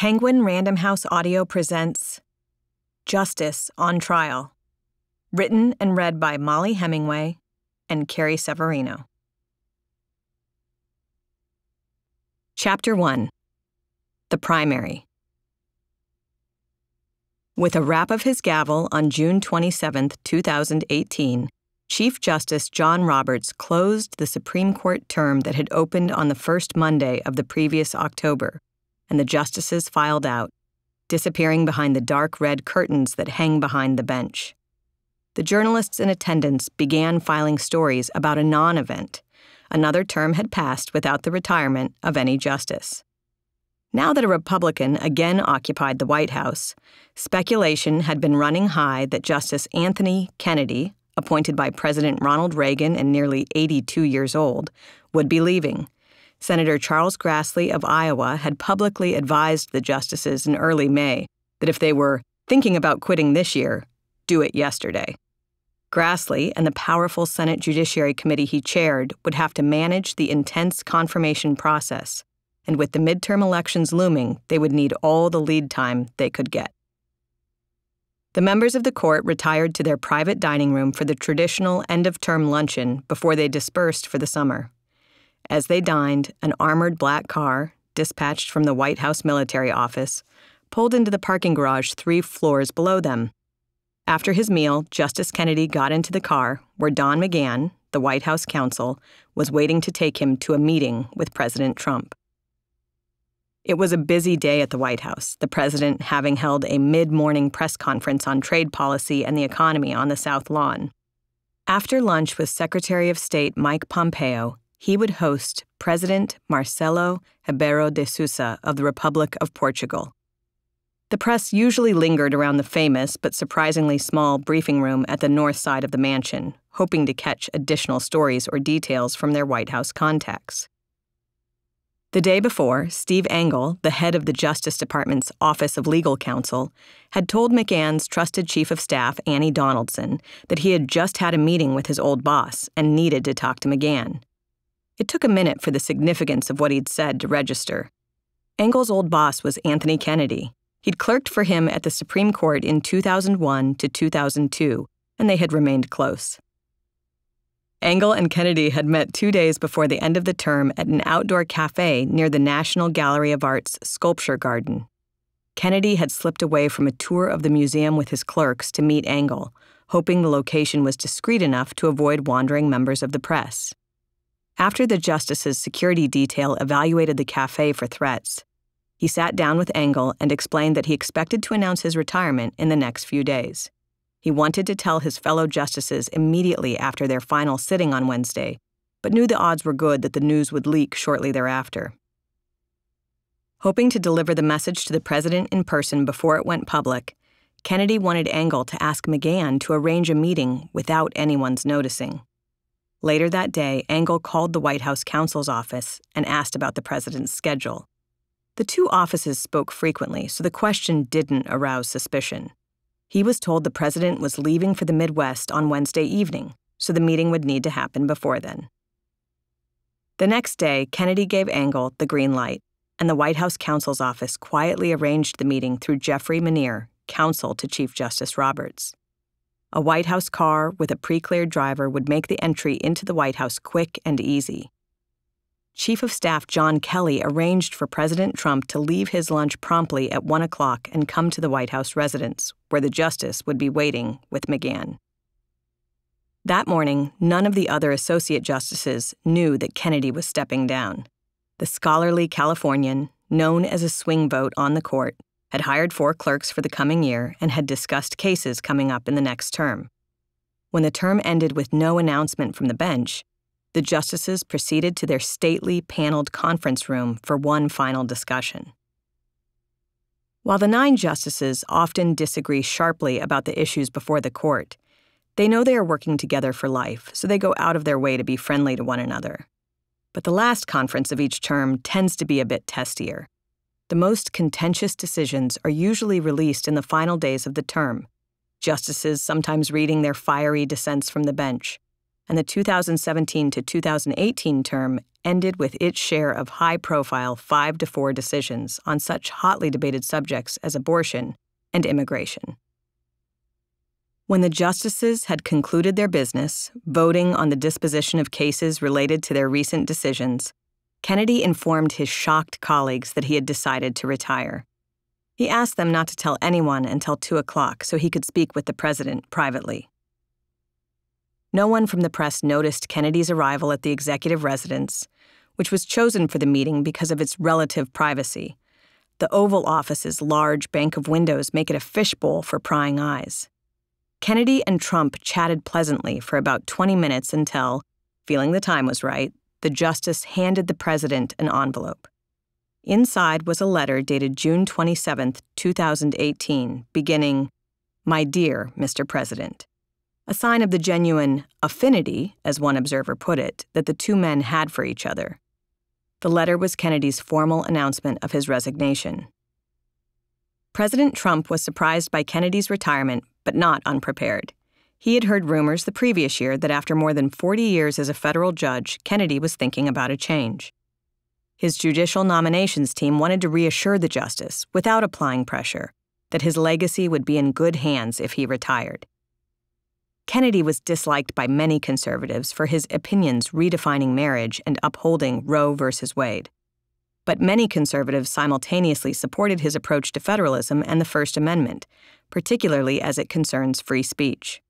Penguin Random House Audio presents Justice on Trial, written and read by Mollie Hemingway and Carrie Severino. Chapter 1 The Primary. With a rap of his gavel on June 27, 2018, Chief Justice John Roberts closed the Supreme Court term that had opened on the first Monday of the previous October and the justices filed out, disappearing behind the dark red curtains that hang behind the bench. The journalists in attendance began filing stories about a non event. Another term had passed without the retirement of any justice. Now that a Republican again occupied the White House, speculation had been running high that Justice Anthony Kennedy, appointed by President Ronald Reagan and nearly 82 years old, would be leaving Senator Charles Grassley of Iowa had publicly advised the justices in early May that if they were thinking about quitting this year, do it yesterday. Grassley and the powerful Senate Judiciary Committee he chaired would have to manage the intense confirmation process, and with the midterm elections looming, they would need all the lead time they could get. The members of the court retired to their private dining room for the traditional end of term luncheon before they dispersed for the summer. As they dined, an armored black car, dispatched from the White House military office, pulled into the parking garage three floors below them. After his meal, Justice Kennedy got into the car where Don McGahn, the White House counsel, was waiting to take him to a meeting with President Trump. It was a busy day at the White House, the president having held a mid morning press conference on trade policy and the economy on the South Lawn. After lunch with Secretary of State Mike Pompeo, he would host President Marcelo Rebelo de Sousa of the Republic of Portugal. The press usually lingered around the famous but surprisingly small briefing room at the north side of the mansion, hoping to catch additional stories or details from their White House contacts. The day before, Steve Engel, the head of the Justice Department's Office of Legal Counsel, had told McGahn's trusted chief of staff, Annie Donaldson, that he had just had a meeting with his old boss and needed to talk to McGahn. It took a minute for the significance of what he'd said to register. Engel's old boss was Anthony Kennedy. He'd clerked for him at the Supreme Court in 2001 to 2002, and they had remained close. Engel and Kennedy had met two days before the end of the term at an outdoor cafe near the National Gallery of Art's Sculpture Garden. Kennedy had slipped away from a tour of the museum with his clerks to meet Engel, hoping the location was discreet enough to avoid wandering members of the press. After the justice's security detail evaluated the cafe for threats, he sat down with Engel and explained that he expected to announce his retirement in the next few days. He wanted to tell his fellow justices immediately after their final sitting on Wednesday, but knew the odds were good that the news would leak shortly thereafter. Hoping to deliver the message to the president in person before it went public, Kennedy wanted Engel to ask McGahn to arrange a meeting without anyone's noticing. Later that day, Engel called the White House counsel's office and asked about the president's schedule. The two offices spoke frequently, so the question didn't arouse suspicion. He was told the president was leaving for the Midwest on Wednesday evening, so the meeting would need to happen before then. The next day, Kennedy gave Engel the green light, and the White House counsel's office quietly arranged the meeting through Jeffrey Minear, counsel to Chief Justice Roberts. A White House car with a pre cleared driver would make the entry into the White House quick and easy. Chief of Staff John Kelly arranged for President Trump to leave his lunch promptly at 1 o'clock and come to the White House residence, where the justice would be waiting with McGahn. That morning, none of the other associate justices knew that Kennedy was stepping down. The scholarly Californian, known as a swing vote on the court, had hired four clerks for the coming year, and had discussed cases coming up in the next term. When the term ended with no announcement from the bench, the justices proceeded to their stately paneled conference room for one final discussion. While the nine justices often disagree sharply about the issues before the court, they know they are working together for life, so they go out of their way to be friendly to one another. But the last conference of each term tends to be a bit testier, the most contentious decisions are usually released in the final days of the term, justices sometimes reading their fiery dissents from the bench, and the 2017 to 2018 term ended with its share of high profile 5 to 4 decisions on such hotly debated subjects as abortion and immigration. When the justices had concluded their business, voting on the disposition of cases related to their recent decisions, Kennedy informed his shocked colleagues that he had decided to retire. He asked them not to tell anyone until 2 o'clock so he could speak with the president privately. No one from the press noticed Kennedy's arrival at the executive residence, which was chosen for the meeting because of its relative privacy. The Oval Office's large bank of windows make it a fishbowl for prying eyes. Kennedy and Trump chatted pleasantly for about 20 minutes until, feeling the time was right, the justice handed the president an envelope. Inside was a letter dated June 27, 2018, beginning, My dear Mr. President a sign of the genuine affinity, as one observer put it, that the two men had for each other. The letter was Kennedy's formal announcement of his resignation. President Trump was surprised by Kennedy's retirement, but not unprepared. He had heard rumors the previous year that after more than 40 years as a federal judge, Kennedy was thinking about a change. His judicial nominations team wanted to reassure the justice, without applying pressure, that his legacy would be in good hands if he retired. Kennedy was disliked by many conservatives for his opinions redefining marriage and upholding Roe v. Wade. But many conservatives simultaneously supported his approach to federalism and the First Amendment, particularly as it concerns free speech.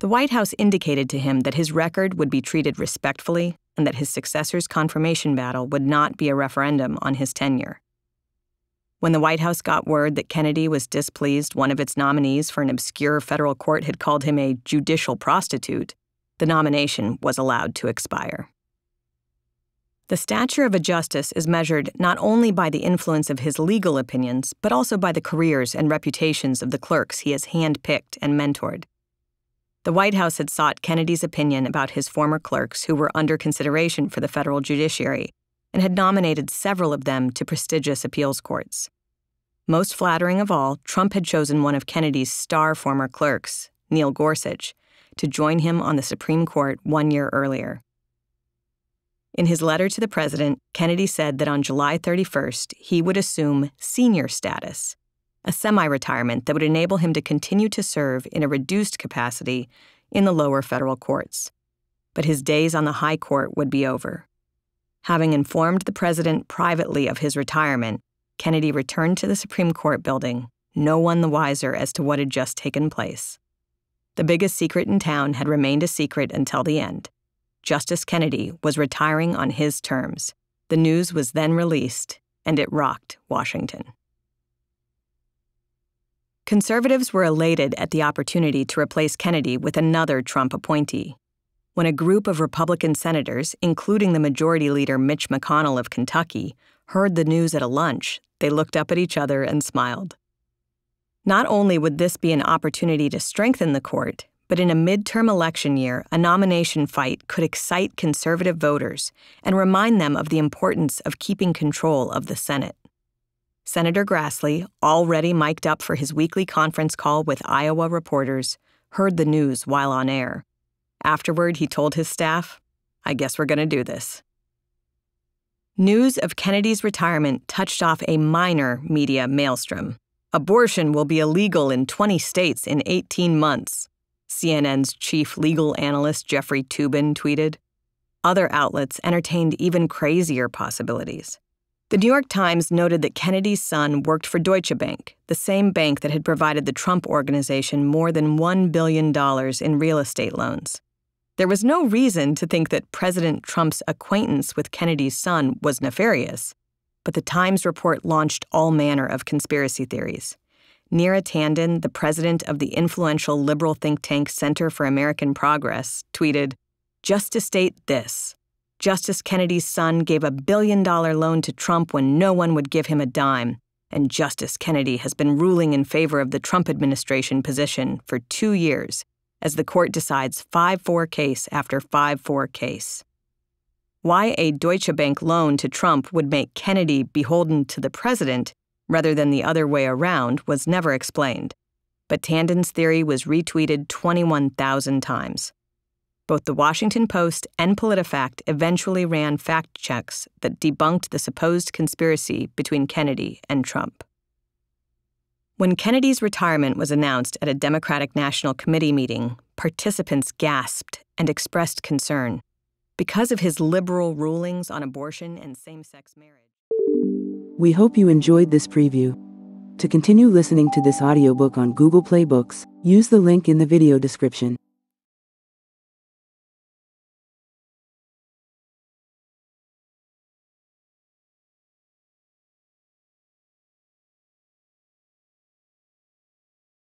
The White House indicated to him that his record would be treated respectfully and that his successor's confirmation battle would not be a referendum on his tenure. When the White House got word that Kennedy was displeased one of its nominees for an obscure federal court had called him a judicial prostitute, the nomination was allowed to expire. The stature of a justice is measured not only by the influence of his legal opinions, but also by the careers and reputations of the clerks he has handpicked and mentored. The White House had sought Kennedy's opinion about his former clerks who were under consideration for the federal judiciary and had nominated several of them to prestigious appeals courts. Most flattering of all, Trump had chosen one of Kennedy's star former clerks, Neil Gorsuch, to join him on the Supreme Court one year earlier. In his letter to the president, Kennedy said that on July 31st, he would assume senior status, a semi retirement that would enable him to continue to serve in a reduced capacity in the lower federal courts. But his days on the high court would be over. Having informed the president privately of his retirement, Kennedy returned to the Supreme Court building, no one the wiser as to what had just taken place. The biggest secret in town had remained a secret until the end. Justice Kennedy was retiring on his terms. The news was then released, and it rocked Washington. Conservatives were elated at the opportunity to replace Kennedy with another Trump appointee when a group of Republican senators, including the Majority Leader Mitch McConnell of Kentucky, heard the news at a lunch, they looked up at each other and smiled. Not only would this be an opportunity to strengthen the court, but in a midterm election year, a nomination fight could excite conservative voters and remind them of the importance of keeping control of the Senate. Senator Grassley, already mic'd up for his weekly conference call with Iowa reporters, heard the news while on air Afterward, he told his staff, I guess we're going to do this. News of Kennedy's retirement touched off a minor media maelstrom. Abortion will be illegal in 20 states in 18 months, CNN's chief legal analyst Jeffrey Toobin tweeted. Other outlets entertained even crazier possibilities. The New York Times noted that Kennedy's son worked for Deutsche Bank, the same bank that had provided the Trump organization more than $1 billion in real estate loans. There was no reason to think that President Trump's acquaintance with Kennedy's son was nefarious, but the Times report launched all manner of conspiracy theories. Neera Tanden, the president of the influential liberal think tank Center for American Progress, tweeted Just to state this Justice Kennedy's son gave a billion dollar loan to Trump when no one would give him a dime, and Justice Kennedy has been ruling in favor of the Trump administration position for two years as the court decides 5 4 case after 5 4 case. Why a Deutsche Bank loan to Trump would make Kennedy beholden to the president rather than the other way around was never explained, but Tanden's theory was retweeted 21,000 times. Both the Washington Post and PolitiFact eventually ran fact checks that debunked the supposed conspiracy between Kennedy and Trump. When Kennedy's retirement was announced at a Democratic National Committee meeting, participants gasped and expressed concern because of his liberal rulings on abortion and same sex marriage. We hope you enjoyed this preview. To continue listening to this audiobook on Google Play Books, use the link in the video description.